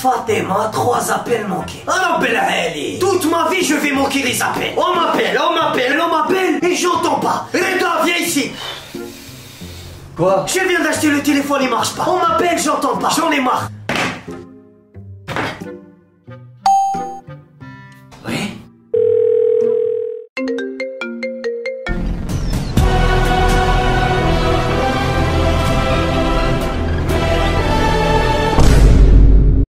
Fatima, trois appels manqués. Toute ma vie, je vais manquer les appels. On m'appelle, on m'appelle, on m'appelle, et j'entends pas. Reda, viens ici. Quoi? Je viens d'acheter le téléphone, il marche pas. On m'appelle, j'entends pas. J'en ai marre.